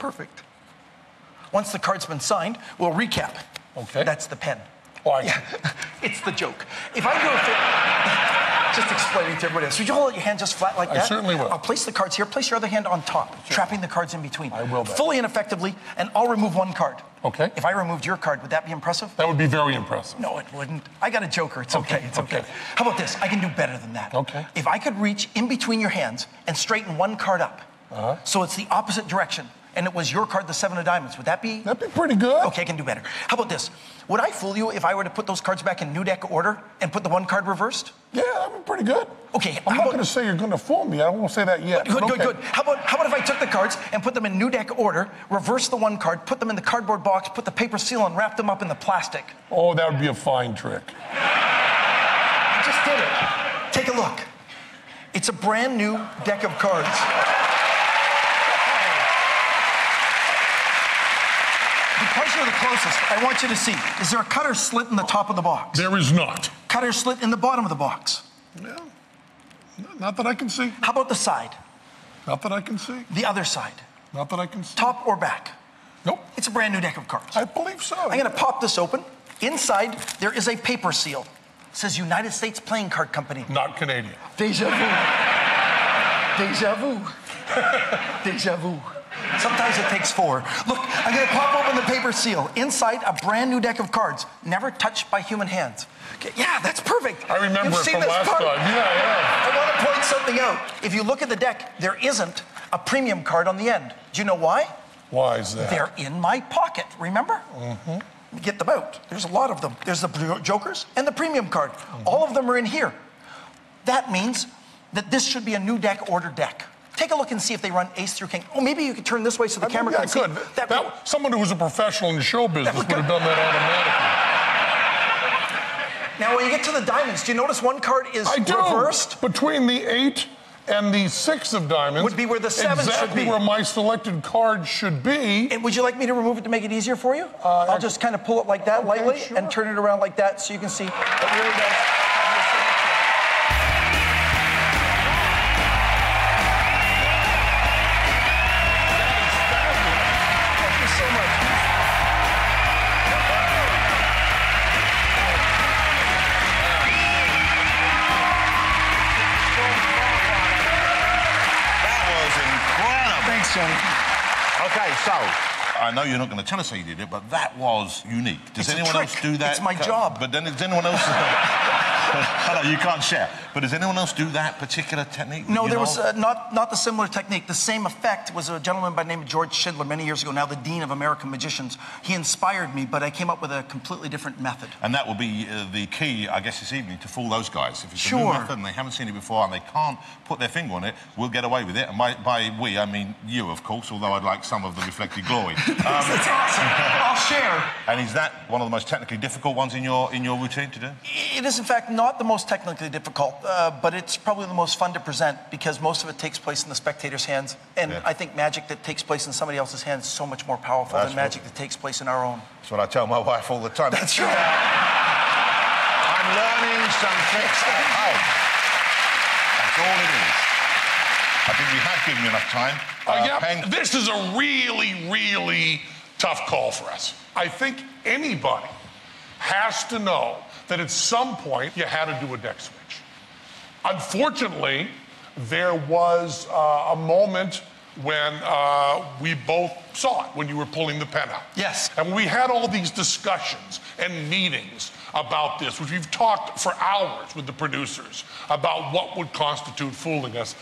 Perfect. Once the card's been signed, we'll recap. Okay. That's the pen. Oh, I- yeah, it's the joke. If I do a fi- just explaining to everybody else. Would you hold your hand just flat like I that? I certainly will. I'll place the cards here. Place your other hand on top, trapping the cards in between. I will, Penn. Fully and effectively, and I'll remove one card. Okay. If I removed your card, would that be impressive? That would be very impressive. No, it wouldn't. I got a joker. It's okay. Okay, It's okay. okay. How about this? I can do better than that. Okay. If I could reach in between your hands and straighten one card up, Uh-huh. so it's the opposite direction, and it was your card, the seven of diamonds, would that be? That'd be pretty good. Okay, I can do better. How about this? Would I fool you if I were to put those cards back in new deck order and put the one card reversed? Yeah, that'd be pretty good. Okay, I'm not about- going to say you're going to fool me. I won't say that yet. Good, good, okay. good. How about how about if I took the cards and put them in new deck order, reverse the one card, put them in the cardboard box, put the paper seal, and wrap them up in the plastic? Oh, that would be a fine trick. I just did it. Take a look. It's a brand new deck of cards. Because you're the closest, I want you to see. Is there a cutter slit in the top of the box? There is not. Cutter slit in the bottom of the box. No, not that I can see. How about the side? Not that I can see. The other side? Not that I can see. Top or back? Nope. It's a brand new deck of cards. I believe so. I'm gonna pop this open. Inside, there is a paper seal. It says United States Playing Card Company. Not Canadian. Deja vu. Deja vu. Deja vu. Sometimes it takes four. Look, I'm gonna pop open the paper seal. Inside, a brand new deck of cards, never touched by human hands. Okay, Yeah, that's perfect. I remember You've it seen from this last card. time. Yeah, yeah. I want to point something out. If you look at the deck, there isn't a premium card on the end. Do you know why? Why is that? They're in my pocket, remember? Mm-hmm. Get them out. There's a lot of them. There's the jokers and the premium card. All of them are in here. That means that this should be a new deck order deck. Take a look and see if they run ace through king. Oh, maybe you could turn this way so the I camera maybe I can see. could. That, That- someone who was a professional in show business would would have done that automatically. now, when you get to the diamonds, do you notice one card is I do. reversed? Between the eight and the six of diamonds Would be where the seven should exactly be. where my selected card should be. And would you like me to remove it to make it easier for you? Uh, I'll just kind of pull it like that Okay, lightly sure. and turn it around like that so you can see it really does. Okay, so I know you're not going to tell us how you did it, but that was unique. Does It's anyone else do that? It's my job. But then does anyone else? You can't share. But does anyone else do that particular technique? No, there know was uh, not not the similar technique. The same effect was a gentleman by the name of George Schindler many years ago, now the dean of American magicians. He inspired me, but I came up with a completely different method. And that will be uh, the key, I guess, this evening to fool those guys. If it's a Sure. new method and they haven't seen it before and they can't put their finger on it, we'll get away with it. And by, by we, I mean you, of course, although I'd like some of the reflected glory. Um, That's awesome. I'll share. and is that one of the most technically difficult ones in your in your routine to do? It is, in fact, not the most technically difficult, uh, but it's probably the most fun to present because most of it takes place in the spectator's hands. And Yeah. I think magic that takes place in somebody else's hands is so much more powerful That's than what- magic that takes place in our own. That's what I tell my wife all the time. That's right. I'm learning some tricks at home. That's all it is. I think we have given you enough time. Uh, yeah, Penn- this is a really, really tough call for us. I think anybody has to know that at some point you had to do a deck switch. Unfortunately, there was uh, a moment when uh, we both saw it when you were pulling the pen out. Yes. And we had all these discussions and meetings about this, which we've talked for hours with the producers about what would constitute fooling us.